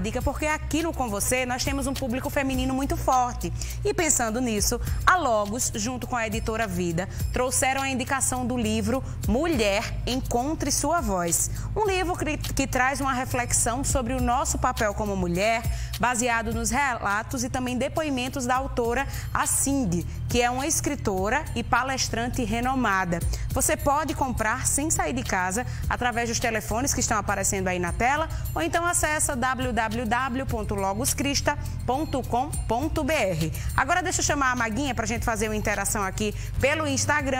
dica porque aqui no Com Você nós temos um público feminino muito forte. E pensando nisso, a Logos, junto com a editora Vida, trouxeram a indicação do livro Mulher Encontre Sua Voz. Um livro que, que traz uma reflexão sobre o nosso papel como mulher, baseado nos relatos e também depoimentos da autora, a Cindy, que é uma escritora e palestrante renomada. Você pode comprar sem sair de casa através dos telefones que estão aparecendo aí na tela ou então acessa www www.logoscrista.com.br. Agora deixa eu chamar a Maguinha para a gente fazer uma interação aqui pelo Instagram.